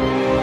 you